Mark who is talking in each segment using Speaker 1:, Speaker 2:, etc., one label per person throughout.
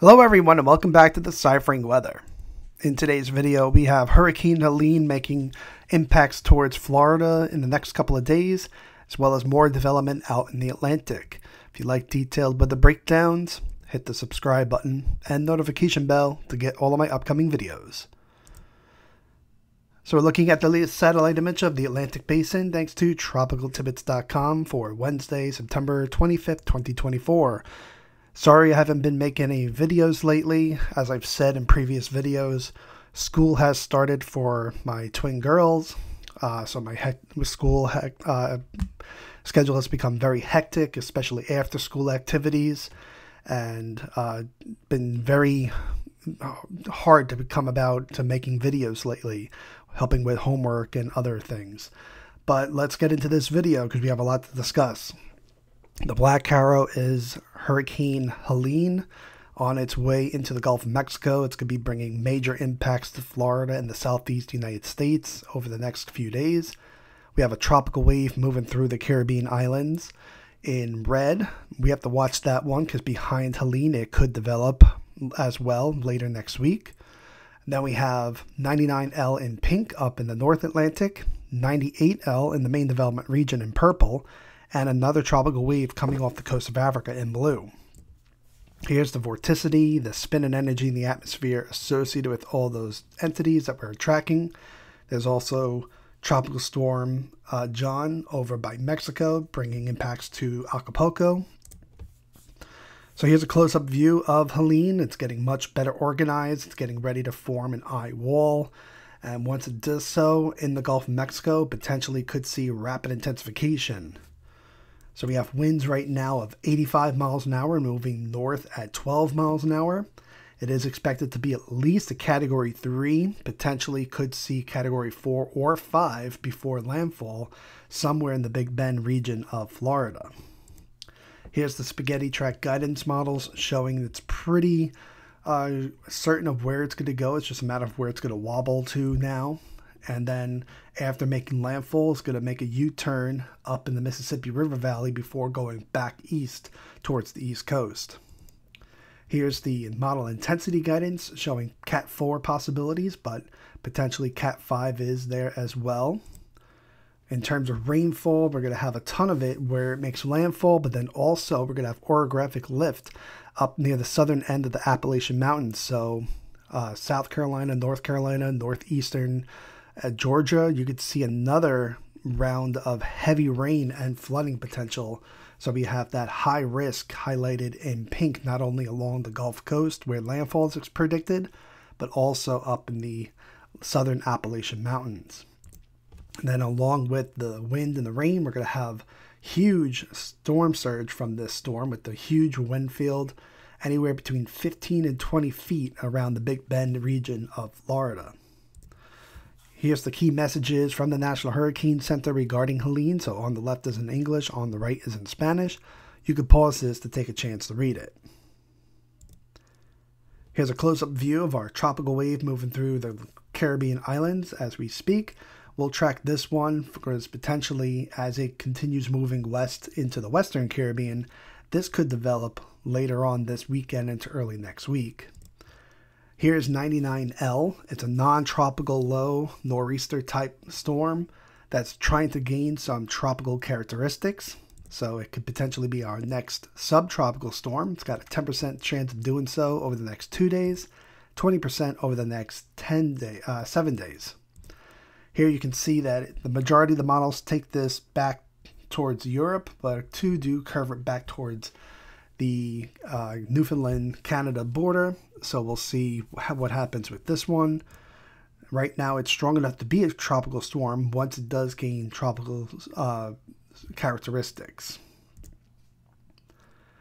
Speaker 1: Hello everyone and welcome back to Deciphering Weather. In today's video we have Hurricane Helene making impacts towards Florida in the next couple of days as well as more development out in the Atlantic. If you like detailed weather breakdowns, hit the subscribe button and notification bell to get all of my upcoming videos. So we're looking at the latest satellite image of the Atlantic Basin thanks to tropicaltidbits.com for Wednesday, September 25th, 2024. Sorry I haven't been making any videos lately. As I've said in previous videos, school has started for my twin girls. Uh, so my school uh, schedule has become very hectic, especially after school activities, and uh, been very uh, hard to come about to making videos lately, helping with homework and other things. But let's get into this video because we have a lot to discuss. The Black Arrow is Hurricane Helene on its way into the Gulf of Mexico. It's going to be bringing major impacts to Florida and the southeast United States over the next few days. We have a tropical wave moving through the Caribbean islands. In red, we have to watch that one because behind Helene, it could develop as well later next week. Then we have 99L in pink up in the North Atlantic, 98L in the main development region in purple, and another tropical wave coming off the coast of Africa in blue. Here's the vorticity, the spin and energy in the atmosphere associated with all those entities that we're tracking. There's also Tropical Storm uh, John over by Mexico, bringing impacts to Acapulco. So here's a close up view of Helene. It's getting much better organized, it's getting ready to form an eye wall. And once it does so in the Gulf of Mexico, potentially could see rapid intensification. So we have winds right now of 85 miles an hour moving north at 12 miles an hour. It is expected to be at least a category 3, potentially could see category 4 or 5 before landfall somewhere in the Big Bend region of Florida. Here's the spaghetti track guidance models showing it's pretty uh, certain of where it's going to go. It's just a matter of where it's going to wobble to now and then after making landfall, it's going to make a U-turn up in the Mississippi River Valley before going back east towards the east coast. Here's the model intensity guidance showing Cat 4 possibilities, but potentially Cat 5 is there as well. In terms of rainfall, we're going to have a ton of it where it makes landfall, but then also we're going to have orographic lift up near the southern end of the Appalachian Mountains. So, uh, South Carolina, North Carolina, northeastern at Georgia, you could see another round of heavy rain and flooding potential. So we have that high risk highlighted in pink, not only along the Gulf Coast where landfall is predicted, but also up in the southern Appalachian Mountains. And then, along with the wind and the rain, we're going to have huge storm surge from this storm with the huge wind field anywhere between 15 and 20 feet around the Big Bend region of Florida. Here's the key messages from the National Hurricane Center regarding Helene. So on the left is in English, on the right is in Spanish. You could pause this to take a chance to read it. Here's a close-up view of our tropical wave moving through the Caribbean islands as we speak. We'll track this one because potentially as it continues moving west into the Western Caribbean, this could develop later on this weekend into early next week. Here's 99L. It's a non tropical low nor'easter type storm that's trying to gain some tropical characteristics. So it could potentially be our next subtropical storm. It's got a 10% chance of doing so over the next two days, 20% over the next 10 day, uh, seven days. Here you can see that the majority of the models take this back towards Europe, but two do curve it back towards the uh, Newfoundland Canada border. So we'll see what happens with this one. Right now, it's strong enough to be a tropical storm once it does gain tropical uh, characteristics.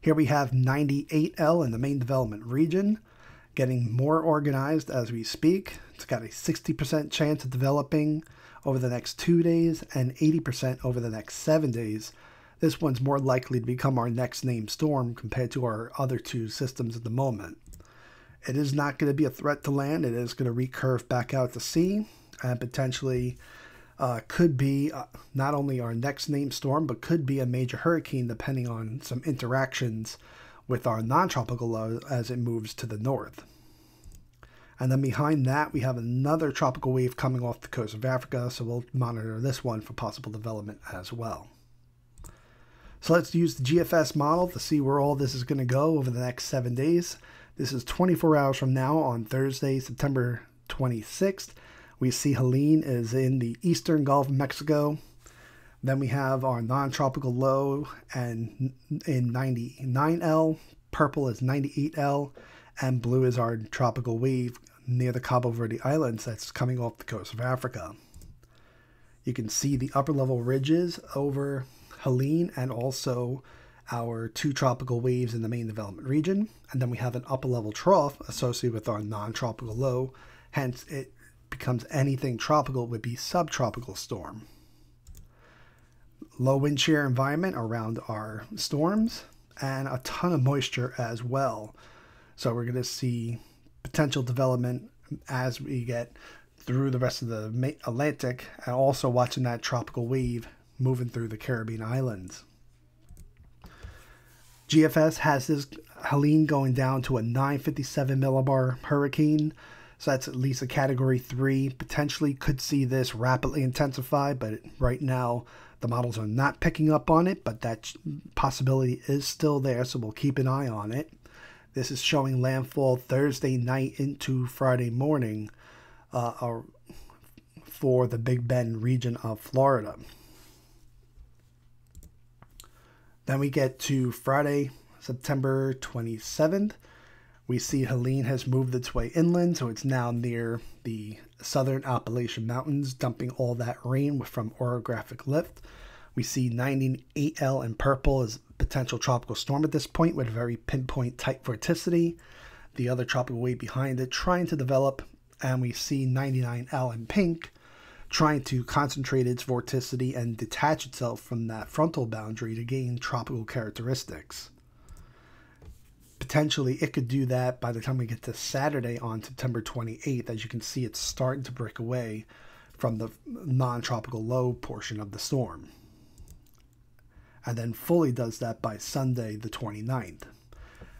Speaker 1: Here we have 98L in the main development region, getting more organized as we speak. It's got a 60% chance of developing over the next two days and 80% over the next seven days this one's more likely to become our next named storm compared to our other two systems at the moment. It is not going to be a threat to land. It is going to recurve back out to sea and potentially uh, could be uh, not only our next named storm, but could be a major hurricane depending on some interactions with our non tropical low as it moves to the north. And then behind that, we have another tropical wave coming off the coast of Africa, so we'll monitor this one for possible development as well. So let's use the GFS model to see where all this is going to go over the next seven days. This is 24 hours from now on Thursday, September 26th. We see Helene is in the eastern Gulf of Mexico. Then we have our non-tropical low and in 99L, purple is 98L, and blue is our tropical wave near the Cabo Verde Islands that's coming off the coast of Africa. You can see the upper level ridges over Helene and also our two tropical waves in the main development region. And then we have an upper level trough associated with our non tropical low. Hence, it becomes anything tropical would be subtropical storm. Low wind shear environment around our storms and a ton of moisture as well. So we're going to see potential development as we get through the rest of the Atlantic and also watching that tropical wave moving through the Caribbean islands. GFS has this Helene going down to a 957 millibar hurricane. So that's at least a category three. Potentially could see this rapidly intensify, but right now the models are not picking up on it, but that possibility is still there. So we'll keep an eye on it. This is showing landfall Thursday night into Friday morning uh, for the Big Bend region of Florida. Then we get to Friday, September 27th. We see Helene has moved its way inland, so it's now near the southern Appalachian Mountains, dumping all that rain from orographic lift. We see 98L in purple as potential tropical storm at this point with very pinpoint tight vorticity. The other tropical wave behind it trying to develop, and we see 99L in pink trying to concentrate its vorticity and detach itself from that frontal boundary to gain tropical characteristics. Potentially, it could do that by the time we get to Saturday on September 28th. As you can see, it's starting to break away from the non tropical low portion of the storm. And then fully does that by Sunday, the 29th.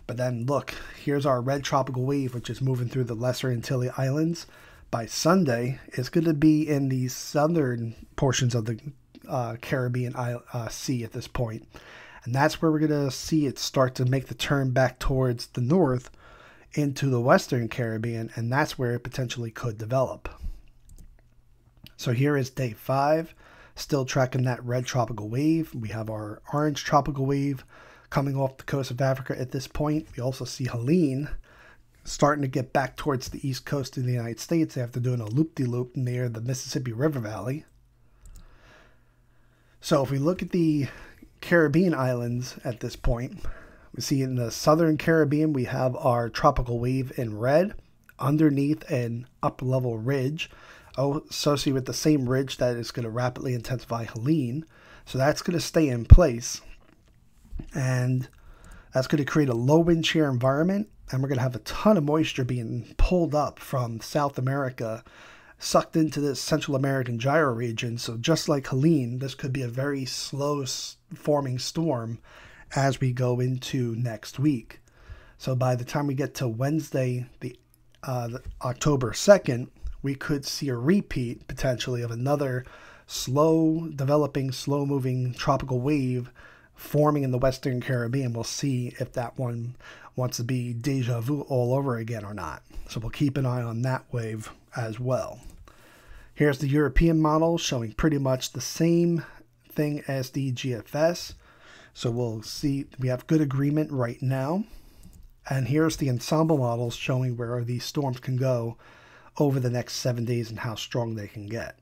Speaker 1: But then look, here's our red tropical wave, which is moving through the Lesser Antilles Islands by Sunday, it's going to be in the southern portions of the uh, Caribbean uh, Sea at this point. And that's where we're going to see it start to make the turn back towards the north into the Western Caribbean, and that's where it potentially could develop. So here is day five, still tracking that red tropical wave. We have our orange tropical wave coming off the coast of Africa at this point. We also see Helene starting to get back towards the east coast of the United States after doing a loop de loop near the Mississippi River Valley. So if we look at the Caribbean islands at this point, we see in the southern Caribbean we have our tropical wave in red underneath an upper level ridge associated with the same ridge that is going to rapidly intensify Helene. So that's going to stay in place. And that's going to create a low wind shear environment and we're going to have a ton of moisture being pulled up from South America, sucked into this Central American gyro region. So, just like Helene, this could be a very slow forming storm as we go into next week. So, by the time we get to Wednesday, the, uh, the October 2nd, we could see a repeat potentially of another slow developing, slow moving tropical wave forming in the Western Caribbean. We'll see if that one wants to be deja vu all over again or not. So we'll keep an eye on that wave as well. Here's the European model showing pretty much the same thing as the GFS. So we'll see we have good agreement right now. And here's the ensemble models showing where these storms can go over the next seven days and how strong they can get.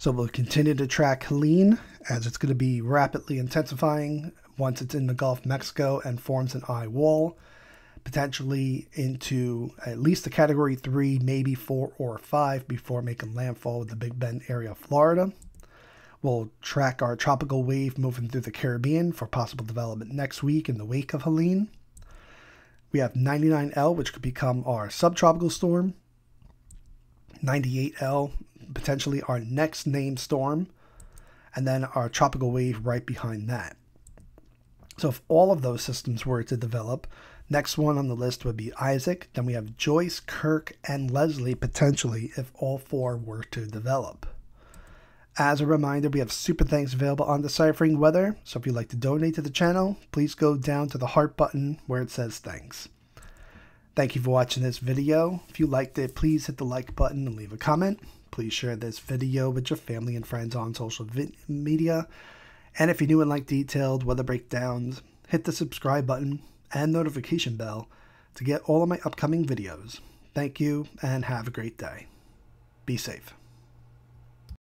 Speaker 1: So we'll continue to track Helene as it's going to be rapidly intensifying once it's in the Gulf of Mexico and forms an eye wall, potentially into at least a category three, maybe four or five before making landfall with the Big Bend area of Florida. We'll track our tropical wave moving through the Caribbean for possible development next week in the wake of Helene. We have 99L, which could become our subtropical storm. 98L, potentially our next named storm. And then our tropical wave right behind that. So if all of those systems were to develop, next one on the list would be Isaac. Then we have Joyce, Kirk, and Leslie potentially if all four were to develop. As a reminder, we have super thanks available on Deciphering Weather, so if you'd like to donate to the channel, please go down to the heart button where it says thanks. Thank you for watching this video. If you liked it, please hit the like button and leave a comment. Please share this video with your family and friends on social media. And if you're new and like detailed weather breakdowns, hit the subscribe button and notification bell to get all of my upcoming videos. Thank you and have a great day. Be safe.